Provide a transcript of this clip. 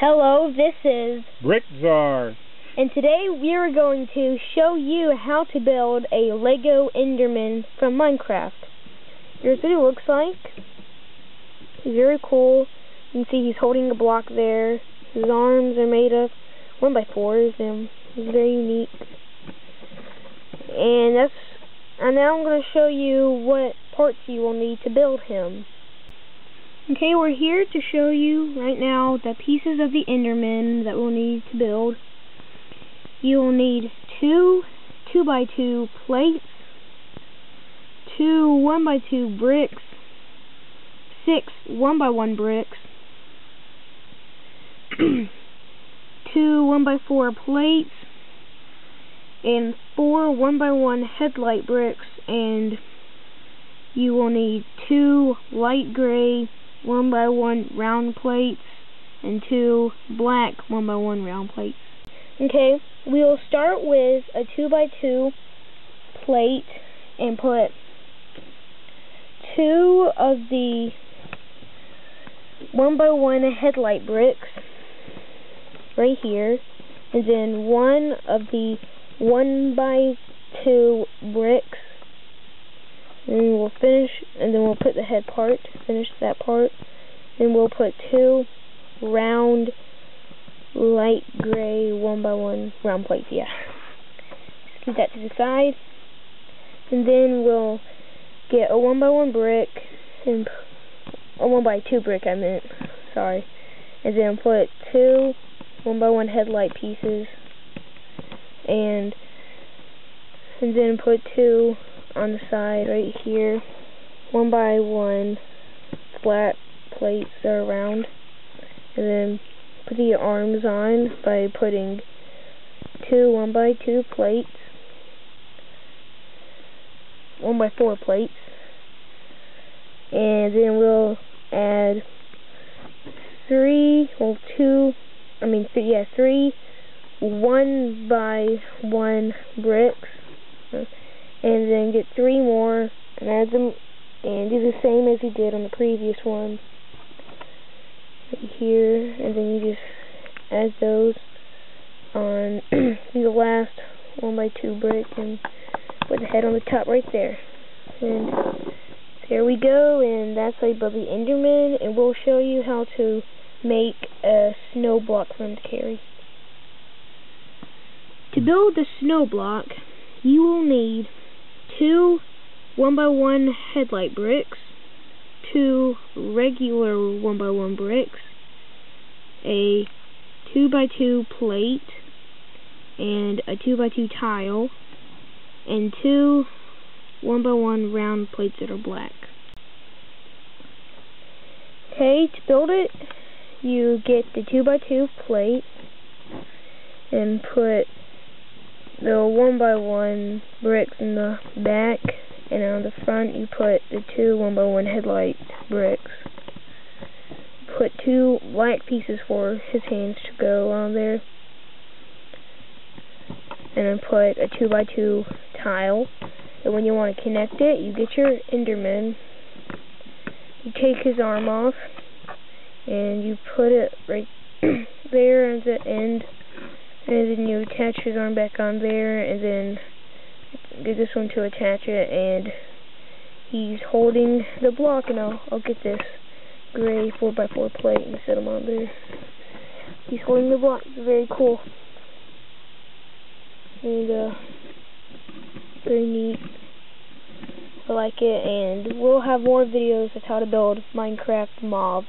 Hello, this is Brick Czar. and today we are going to show you how to build a Lego Enderman from Minecraft. Here's what he looks like. He's very cool. You can see he's holding a block there. His arms are made of one by fours and he's very unique. And that's and now I'm going to show you what parts you will need to build him. Okay, we're here to show you right now the pieces of the Enderman that we'll need to build. You will need two 2 by 2 plates, two 1 by 2 bricks, six 1 by 1 bricks, two 1 by 4 plates, and four 1 by 1 headlight bricks, and you will need two light gray one by one round plates and two black one by one round plates. Okay, we will start with a two by two plate and put two of the one by one headlight bricks right here and then one of the one by two bricks and we'll finish, and then we'll put the head part, finish that part. Then we'll put two round, light gray, one by one round plates, yeah. Keep that to the side. And then we'll get a one by one brick, and a one by two brick I meant, sorry. And then put two one by one headlight pieces, and, and then put two on the side right here, one by one flat plates are round, and then put the arms on by putting two one by two plates, one by four plates, and then we'll add three, well two, I mean, th yeah, three one by one bricks, and then get three more and add them and do the same as you did on the previous one right here and then you just add those on the last one by two brick and put the head on the top right there and there we go and that's a build Enderman and we'll show you how to make a snow block for him to carry. To build the snow block you will need two one by one headlight bricks, two regular one by one bricks, a two by two plate, and a two by two tile, and two one by one round plates that are black. Okay, to build it, you get the two by two plate and put the one by one bricks in the back and on the front you put the two one by one headlight bricks. Put two light pieces for his hands to go on there. And then put a two by two tile. And when you want to connect it, you get your Enderman. You take his arm off and you put it right there at the end and then you attach his arm back on there and then get this one to attach it and he's holding the block and I'll, I'll get this gray 4x4 plate and set him on there. He's holding the block. It's very cool. And uh very neat. I like it and we'll have more videos of how to build Minecraft mobs.